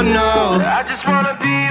I just wanna be